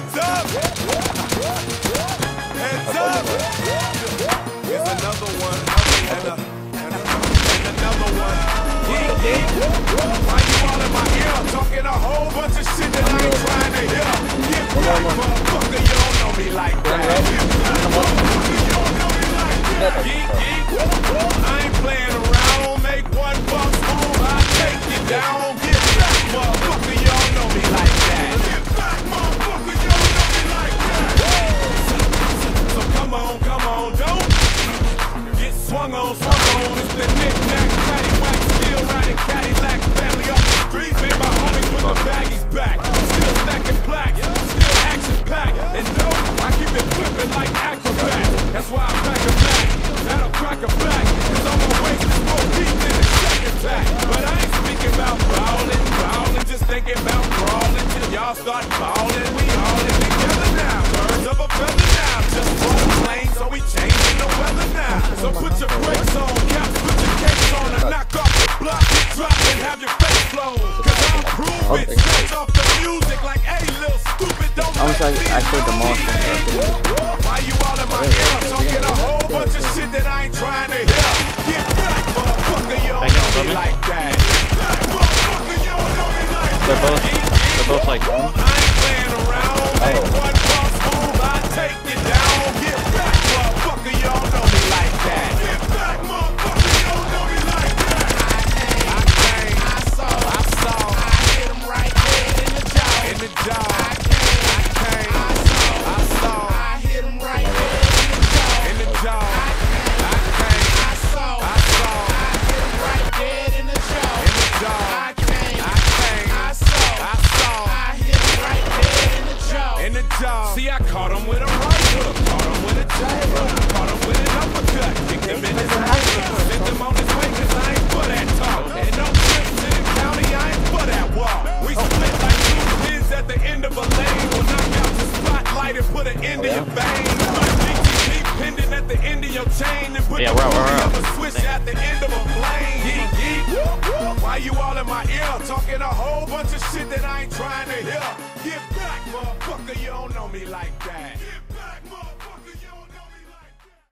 Heads up! Heads up! Here's another one. And, a, and, a, and another one. Yeah, yeah. Why you all in my ear? Talking a whole bunch of shit that I ain't trying to hear. Get back, motherfucker. You don't know me like that. Get back, motherfucker. You don't know me like that. Geek, geek. I ain't so we changing the weather now. So put your brakes on, I'm proving, scratch off the music like, hey, little stupid, don't I was let like, me the most me, man. Why you all in my ear talking a whole bunch of shit that I ain't trying to hear? Get back, motherfucker, you don't know me like that. Get back, motherfucker, you don't know me like that. They're both, they're both like, I the jaw. See, I caught him with a right hook, caught him with a jab caught him with an uppercut, kicked him in his head, sent him on his way 'cause I ain't for that talk. And no trips in the county, I ain't for that walk. We split like two pins at the end of a lane. We'll knock out the spotlight and put an end to your veins. Pendant at the end of your chain and put Yeah, the we're we're booty out. of a switch at the end of a plane. Yeet, yeet. Why you all in my ear talking a whole bunch of shit that I ain't trying to hear? Get motherfucker, you don't know me like that.